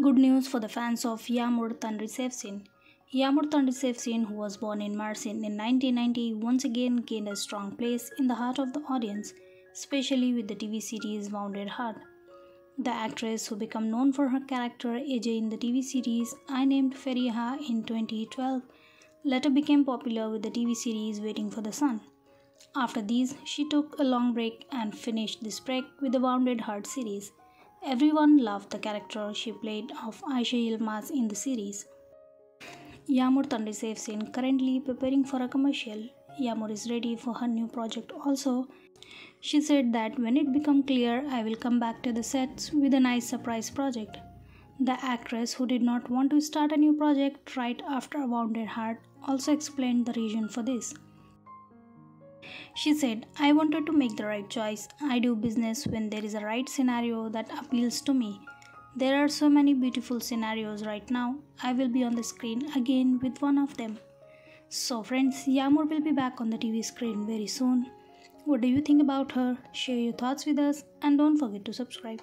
Good news for the fans of Yağmur Tanrısevsin. Yağmur Tanrısevsin, who was born in Mersin in 1990, once again gained a strong place in the heart of the audience, especially with the TV series Wounded Heart. The actress, who became known for her character AJ in the TV series I Named Feriha in 2012, later became popular with the TV series Waiting for the Sun. After these, she took a long break and finished this break with the Wounded Heart series. Everyone loved the character she played of Aisha Yilmaz in the series. Yağmur Tanrısevsin currently preparing for a commercial. Yağmur is ready for her new project also. She said that when it become clear, I will come back to the sets with a nice surprise project. The actress who did not want to start a new project right after a wounded heart also explained the reason for this. She said, I wanted to make the right choice. I do business when there is a right scenario that appeals to me. There are so many beautiful scenarios right now. I will be on the screen again with one of them. So, friends, Yağmur will be back on the TV screen very soon. What do you think about her? Share your thoughts with us and don't forget to subscribe.